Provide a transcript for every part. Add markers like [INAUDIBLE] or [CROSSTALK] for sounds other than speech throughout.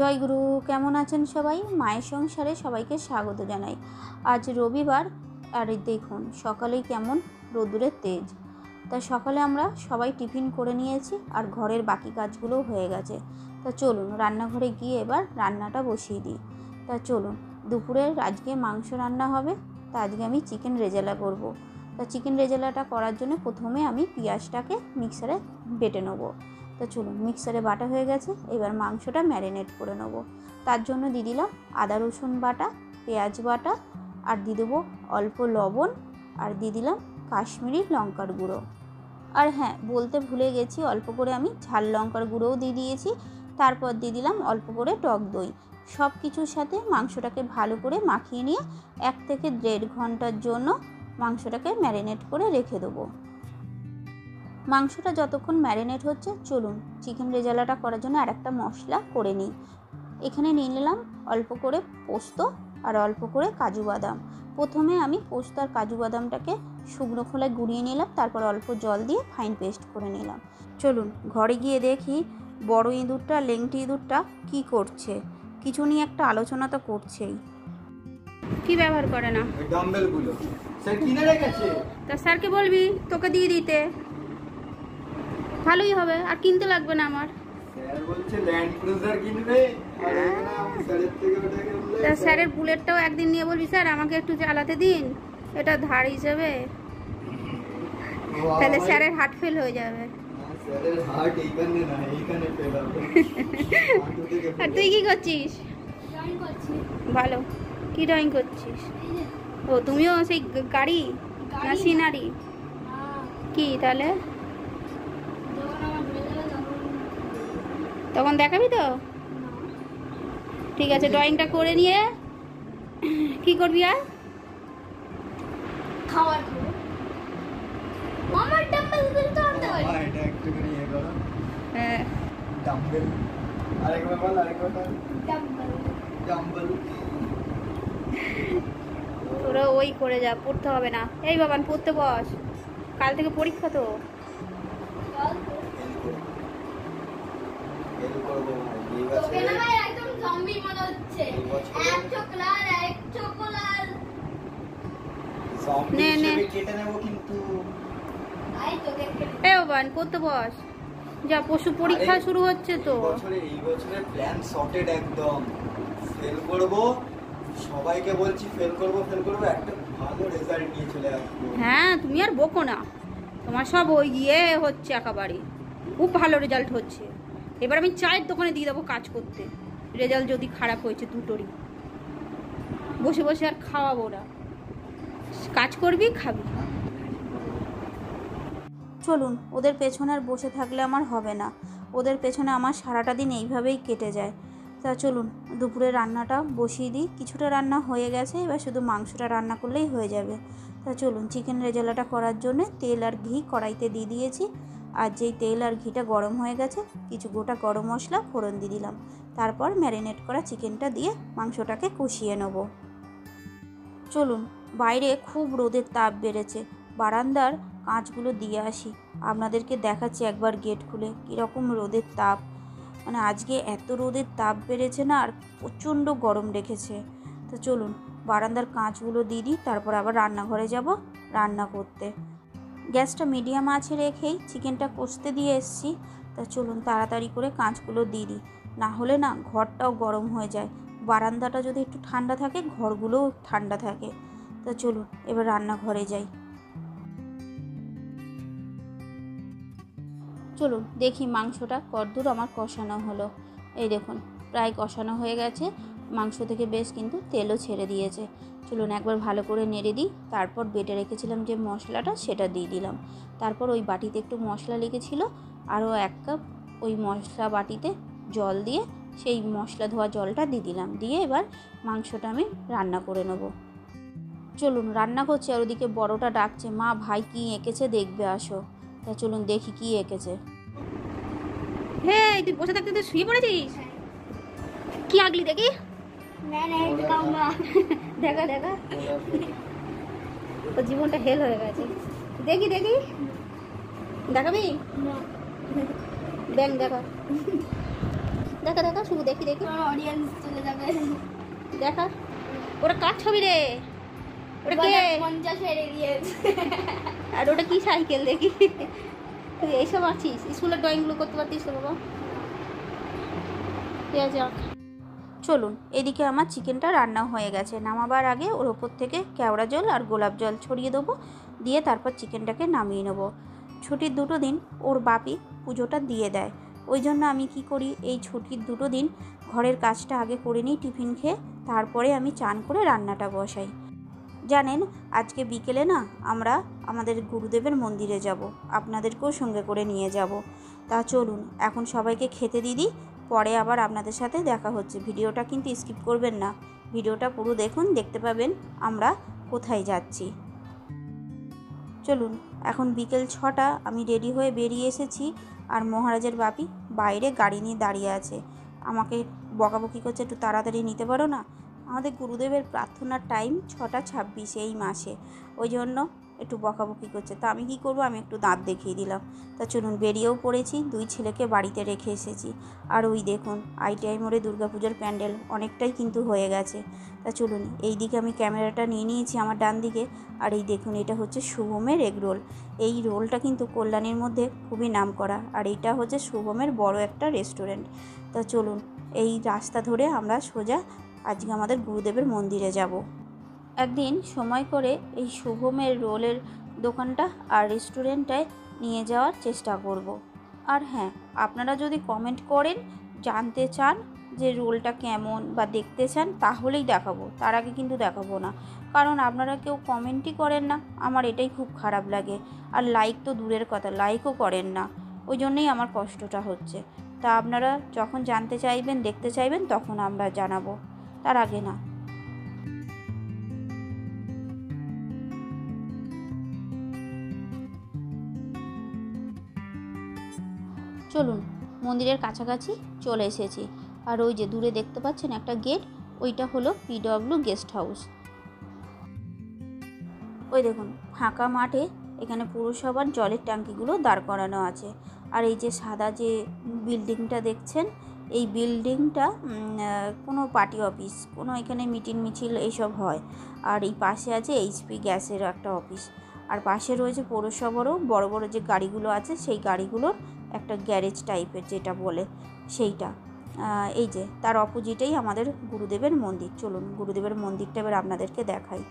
জয়গুরু কেমন আছেন সবাই? মায়ের সংসারে সবাইকে স্বাগত জানাই। আজ রবিবার, আর দেখুন, সকালেই কেমন রোদুরের তেজ। তা সকালে আমরা সবাই টিফিন করে নিয়েছি, আর ঘরের বাকি কাজগুলোও হয়ে গেছে। তা চলুন, রান্নাঘরে গিয়ে এবার রান্নাটা বসিয়ে দিই। তা চলুন, দুপুরে আজকে মাংস রান্না হবে, তা আজকে আমি চিকেন রেজালা করব। তা চিকেন রেজালাটা করার জন্য প্রথমে আমি পেঁয়াজটাকে মিক্সারে বেটে নেব। তো চলুন মিক্সারে বাটা হয়ে গেছে, এবার মাংসটা ম্যারিনেট করে নেব। তার জন্য দিয়ে দিলাম আদা রসুন বাটা, পেঁয়াজ বাটা, আর দিয়ে দেবো অল্প লবণ, আর দিয়ে দিলাম কাশ্মীরি লঙ্কার গুঁড়ো। আর হ্যাঁ বলতে ভুলে গেছি, অল্প করে আমি ঝাল লঙ্কার গুঁড়োও দিয়ে দিয়েছি। তারপর দিয়ে দিলাম অল্প করে টক দই। সব কিছুর সাথে মাংসটাকে ভালো করে মাখিয়ে নিয়ে এক থেকে দেড় ঘণ্টার জন্য মাংসটাকে ম্যারিনেট করে রেখে দেবো। মাংসটা যতক্ষণ ম্যারিনেট হচ্ছে চলুন চিকেন রেজালাটা করার জন্য আর একটা মশলা করে নিই। এখানে নিয়ে নিলাম অল্প করে পোস্ত আর অল্প করে কাজু বাদাম। প্রথমে আমি পোস্ত আর কাজু বাদামটাকে শুকনো খোলায় গুঁড়িয়ে নিলাম তারপর অল্প জল দিয়ে ফাইন পেস্ট করে নিলাম। চলুন ঘরে গিয়ে দেখি বড় ইঁদুরটা লেংটি ইঁদুরটা কি করছে। কিছু নিয়ে একটা আলোচনা তো করছেই। কি ব্যবহার করে না? ডাম্বেলগুলো স্যার কিনে রেখেছে? তা স্যারকে বলবি তোকে দিয়ে দিতে। ভালোই হবে আর কিনতে লাগবে না আমার। স্যার বলছে ল্যান্ড ক্রুজার কিনবে আর এখানে আমি স্যারের বুলেটটাও একদিন নিয়ে বলবি স্যার আমাকে একটু চালাতে দিন এটা ধার হিসেবে। তাহলে স্যারের হার্ট ফেল হয়ে যাবে। থেকে [LAUGHS] আর তুই কি করছিস? ভালো কি ড্রয়িং করছিস? ও তুমিও সেই গাড়ি না সিনারি? কি তাহলে? তখন দেখাবি তো? ঠিক আছে ড্রয়িংটা করে নিয়ে কি করবি আর? খাবার আমার ডাম্বেল আনতে পারি। ইয়ে করো। হ্যাঁ। ডাম্বেল আরেকবার বল আরেকবার বল ডাম্বেল ডাম্বেল তোরা ওই করে যা পড়তে হবে না। এই বাবান পড়তে বস। কাল থেকে পরীক্ষা তো। হেল্প করব ভাই এই তোকে না একদম জম্বি মনে হচ্ছে। এক চোখ লাল এক চোখ লাল zombie নে, নে। হিসেবে কেটে নেব কিন্তু। আই তোকে খেলে এই বাবান বস। যা পশু পরীক্ষা শুরু হচ্ছে তো। এই বছরে প্ল্যান সর্টেড একদম। ফেল করব সবাইকে বলছি ফেল করব ফেল করব একটা ভালো রেজাল্ট নিয়ে চলে আসব। হ্যাঁ তুমি আর বকো না। তোমার সব ওই ইয়ে হচ্ছে একেবারে। খুব ভালো রেজাল্ট হচ্ছে। এবার আমি চায়ের দোকানে দিয়ে দেবো কাজ করতে। রেজাল্ট যদি খারাপ হয়েছে দুটোরই। বসে বসে আর খাওয়াবো না। কাজ করবি, খাবি। চলুন, ওদের পেছনে আর বসে থাকলে আমার হবে না। ওদের পেছনে আমার সারাটা দিন এইভাবেই কেটে যায়। তা চলুন, দুপুরে রান্নাটা বসিয়ে দিই। কিছুটা রান্না হয়ে গেছে, এবার শুধু মাংসটা রান্না করলেই হয়ে যাবে। তা চলুন চিকেন রেজালাটা করার জন্য তেল আর ঘি কড়াইতে দিয়ে দিয়েছি। আর যেই তেল আর ঘিটা গরম হয়ে গেছে, কিছু গোটা গরম মশলা ফোড়ন দিয়ে দিলাম। তারপর ম্যারিনেট করা চিকেনটা দিয়ে মাংসটাকে কষিয়ে নেব। চলুন, বাইরে খুব রোদের তাপ বেড়েছে। বারান্দার কাঁচগুলো দিয়ে আসি। আপনাদেরকে দেখাচ্ছি একবার গেট খুলে, কীরকম রোদের তাপ। মানে আজকে এত রোদের তাপ বেড়েছে না, আর প্রচণ্ড গরম রেখেছে। তো চলুন, বারান্দার কাঁচগুলো দিয়ে দিই, তারপর আবার রান্নাঘরে যাব রান্না করতে। গ্যাসটা মিডিয়াম আছে রেখেই চিকেনটা কষতে দিয়ে এসছি। তা চলুন তাড়াতাড়ি করে কাঁচগুলো দিয়ে দিই। না হলে না ঘরটাও গরম হয়ে যায়। বারান্দাটা যদি একটু ঠান্ডা থাকে, ঘরগুলোও ঠান্ডা থাকে। তা চলুন, এবার রান্নাঘরে যাই। চলুন দেখি মাংসটা কদ্দূর আমার কষানো হলো। এই দেখুন, প্রায় কষানো হয়ে গেছে। মাংস থেকে বেশ কিন্তু তেলও ছেড়ে দিয়েছে। চলুন একবার ভালো করে নেড়ে দিই। তারপর বেটে রেখেছিলাম যে মশলাটা সেটা দিয়ে দিলাম। তারপর ওই বাটিতে একটু মশলা লেগেছিলো। আরও এক কাপ ওই মশলা বাটিতে জল দিয়ে সেই মশলা ধোয়া জলটা দিয়ে দিলাম। দিয়ে এবার মাংসটা আমি রান্না করে নেব। চলুন রান্না করছি আর ওদিকে বড়টা ডাকছে মা ভাই কি এঁকেছে? দেখবে আসো। তা চলুন দেখি কি এঁকেছে। হ্যাঁ তুই বসে থাকতে তুই শুয়ে পড়েছিস? কি আগলি দেখি? দেখা দেখা। তো জীবনটা হেল হয়ে গেছে। দেখি দেখি। দেখাবি? ব্যাং দেখা দেখা। দেখা শুধু দেখি দেখি। অডিয়েন্স চলে যাবে। দেখা। ওটা কার ছবি রে? ওটা কে? পঞ্চাশ হেরে দিয়েছে আর ওটা কি সাইকেল দেখি? তুই এইসব আছিস? স্কুলের ড্রয়িংগুলো করতে পারতিস তো বাবা? ঠিক আছে। চলুন, এদিকে আমার চিকেনটা রান্না হয়ে গেছে। নামাবার আগে ওর ওপর থেকে কেওড়া জল আর গোলাপ জল ছড়িয়ে দেবো, দিয়ে তারপর চিকেনটাকে নামিয়ে নেব। ছুটির দুটো দিন ওর বাপি পুজোটা দিয়ে দেয়। ওই জন্য আমি কি করি, এই ছুটির দুটো দিন ঘরের কাজটা আগে করে নিই, টিফিন খেয়ে তারপরে আমি চান করে রান্নাটা বসাই। জানেন, আজকে বিকেলে না আমরা আমাদের গুরুদেবের মন্দিরে যাব, আপনাদেরকেও সঙ্গে করে নিয়ে যাব। তা চলুন, এখন সবাইকে খেতে দিয়ে দিই পরে আবার আপনাদের সাথে দেখা হচ্ছে। ভিডিওটা কিন্তু স্কিপ করবেন না। ভিডিওটা পুরো দেখুন, দেখতে পাবেন আমরা কোথায় যাচ্ছি। চলুন, এখন বিকেল ছটা, আমি রেডি হয়ে বেরিয়ে এসেছি আর মহারাজের বাপি বাইরে গাড়ি নিয়ে দাঁড়িয়ে আছে। আমাকে বকাবকি করছে, একটু তাড়াতাড়ি নিতে পারো না? আমাদের গুরুদেবের প্রার্থনার টাইম ছটা ছাব্বিশে এই মাসে। ওই জন্য একটু বকাবকি করছে। তা আমি কি করব? আমি একটু দাঁত দেখিয়ে দিলাম। তা চলুন বেরিয়েও পড়েছি। দুই ছেলেকে বাড়িতে রেখে এসেছি। আর ওই দেখুন আইটিআই মোড়ে দুর্গাপুজোর প্যান্ডেল অনেকটাই কিন্তু হয়ে গেছে। তা চলুন এই দিকে আমি ক্যামেরাটা নিয়ে নিয়েছি আমার ডান দিকে। আর এই দেখুন, এটা হচ্ছে শুভমের এগ রোল। এই রোলটা কিন্তু কল্যাণীর মধ্যে খুবই নাম করা আর এটা হচ্ছে শুভমের বড় একটা রেস্টুরেন্ট। তা চলুন, এই রাস্তা ধরে আমরা সোজা আজকে আমাদের গুরুদেবের মন্দিরে যাব। একদিন সময় করে এই শুভমের রোলের দোকানটা আর রেস্টুরেন্টটায় নিয়ে যাওয়ার চেষ্টা করব। আর হ্যাঁ আপনারা যদি কমেন্ট করেন, জানতে চান যে রোলটা কেমন বা দেখতে চান, তাহলেই দেখাবো। তার আগে কিন্তু দেখাবো না। কারণ আপনারা কেউ কমেন্টই করেন না। আমার এটাই খুব খারাপ লাগে। আর লাইক তো দূরের কথা লাইকও করেন না। ওই জন্যই আমার কষ্টটা হচ্ছে। তা আপনারা যখন জানতে চাইবেন, দেখতে চাইবেন, তখন আমরা জানাব। তার আগে না। চলুন, মন্দিরের কাছাকাছি চলে এসেছি। আর ওই যে দূরে দেখতে পাচ্ছেন একটা গেট, ওইটা হলো পিডব্লিউ গেস্ট হাউস। ওই দেখুন, ফাঁকা মাঠে এখানে পুরসভার জলের ট্যাঙ্কিগুলো দাঁড় করানো আছে। আর এই যে সাদা যে বিল্ডিংটা দেখছেন, এই বিল্ডিংটা কোনো পার্টি অফিস, কোনো এখানে মিটিং মিছিল এইসব হয়। আর এই পাশে আছে এইচপি গ্যাসের একটা অফিস। আর পাশে রয়েছে পৌরসভারও বড় বড় যে গাড়িগুলো আছে, সেই গাড়িগুলোর একটা গ্যারেজ টাইপের যেটা বলে সেইটা। এই যে, তার অপোজিটেই আমাদের গুরুদেবের মন্দির। চলুন, গুরুদেবের মন্দিরটা এবার আপনাদেরকে দেখাই।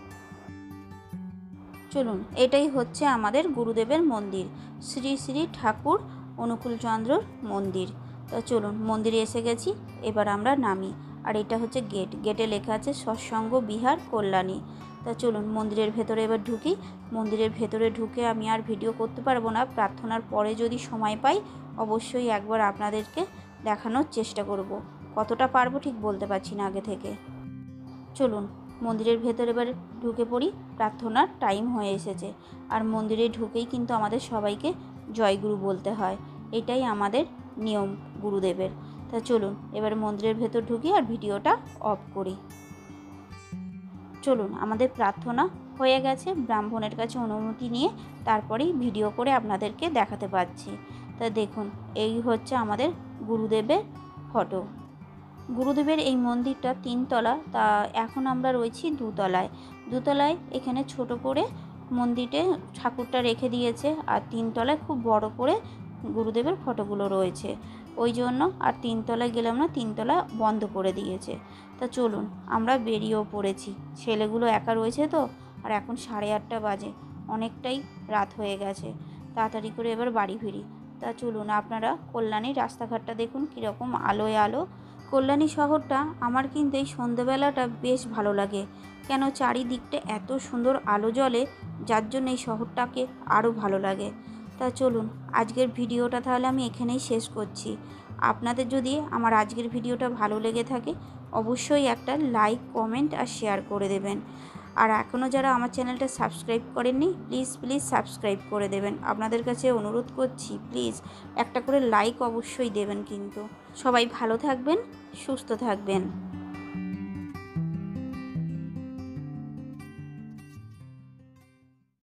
চলুন, এটাই হচ্ছে আমাদের গুরুদেবের মন্দির। শ্রী শ্রী ঠাকুর অনুকূলচন্দ্রর মন্দির। তো চলুন, মন্দিরে এসে গেছি, এবার আমরা নামি। আর এটা হচ্ছে গেট। গেটে লেখা আছে, সৎসঙ্গ বিহার কল্যাণী। তা চলুন, মন্দিরের ভেতরে এবার ঢুকি। মন্দিরের ভেতরে ঢুকে আমি আর ভিডিও করতে পারব না। প্রার্থনার পরে যদি সময় পাই, অবশ্যই একবার আপনাদেরকে দেখানোর চেষ্টা করব। কতটা পারব ঠিক বলতে পারছি না আগে থেকে। চলুন, মন্দিরের ভেতরে এবার ঢুকে পড়ি। প্রার্থনার টাইম হয়ে এসেছে। আর মন্দিরে ঢুকেই কিন্তু আমাদের সবাইকে জয়গুরু বলতে হয়। এটাই আমাদের নিয়ম, গুরুদেবের। তা চলুন, এবার মন্দিরের ভেতর ঢুকি আর ভিডিওটা অফ করি। চলুন, আমাদের প্রার্থনা হয়ে গেছে। ব্রাহ্মণের কাছে অনুমতি নিয়ে তারপরেই ভিডিও করে আপনাদেরকে দেখাতে পাচ্ছি তা দেখুন, এই হচ্ছে আমাদের গুরুদেবের ফটো। গুরুদেবের এই মন্দিরটা তিনতলা, তা এখন আমরা রয়েছি দুতলায়। দুতলায় এখানে ছোট করে মন্দিরে ঠাকুরটা রেখে দিয়েছে, আর তিনতলায় খুব বড় করে গুরুদেবের ফটোগুলো রয়েছে। ওই জন্য আর তিনতলায় গেলাম না তিনতলা বন্ধ করে দিয়েছে। তা চলুন, আমরা বেরিয়েও পড়েছি। ছেলেগুলো একা রয়েছে তো, আর এখন সাড়ে আটটা বাজে। অনেকটাই রাত হয়ে গেছে। তাড়াতাড়ি করে এবার বাড়ি ফিরি। তা চলুন, আপনারা কল্যাণীর রাস্তাঘাটটা দেখুন, কীরকম আলোয় আলো। কল্যাণী শহরটা আমার কিন্তু এই সন্ধেবেলাটা বেশ ভালো লাগে। কেন চারিদিকটা এত সুন্দর আলো জ্বলে, যার জন্য এই শহরটাকে আরও ভালো লাগে। তা চলুন, আজকের ভিডিওটা তাহলে আমি এখানেই শেষ করছি। আপনাদের যদি আমার আজকের ভিডিওটা ভালো লেগে থাকে, অবশ্যই একটা লাইক, কমেন্ট আর শেয়ার করে দেবেন। আর এখনও যারা আমার চ্যানেলটা সাবস্ক্রাইব করেননি, প্লিজ প্লিজ সাবস্ক্রাইব করে দেবেন। আপনাদের কাছে অনুরোধ করছি, প্লিজ একটা করে লাইক অবশ্যই দেবেন কিন্তু। সবাই ভালো থাকবেন, সুস্থ থাকবেন।